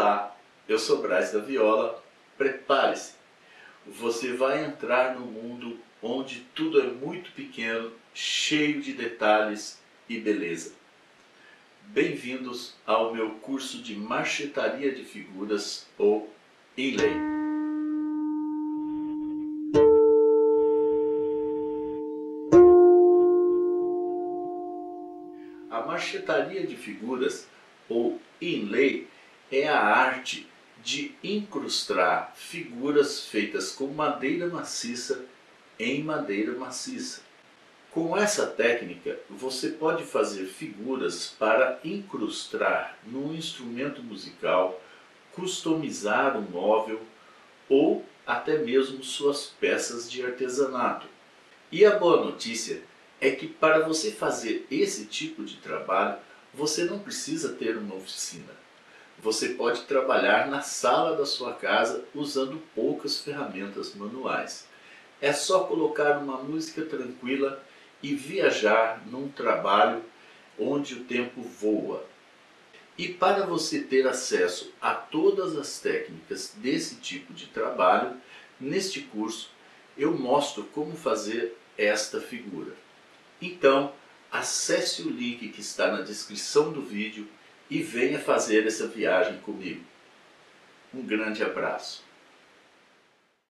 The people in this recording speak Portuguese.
Olá, eu sou Braz da Viola. Prepare-se. Você vai entrar no mundo onde tudo é muito pequeno, cheio de detalhes e beleza. Bem-vindos ao meu curso de marchetaria de figuras ou inlay. A marchetaria de figuras ou inlay é a arte de incrustar figuras feitas com madeira maciça em madeira maciça. Com essa técnica, você pode fazer figuras para incrustar num instrumento musical, customizar um móvel ou até mesmo suas peças de artesanato. E a boa notícia é que para você fazer esse tipo de trabalho, você não precisa ter uma oficina. Você pode trabalhar na sala da sua casa usando poucas ferramentas manuais. É só colocar uma música tranquila e viajar num trabalho onde o tempo voa. E para você ter acesso a todas as técnicas desse tipo de trabalho, neste curso eu mostro como fazer esta figura. Então, acesse o link que está na descrição do vídeo e venha fazer essa viagem comigo. Um grande abraço.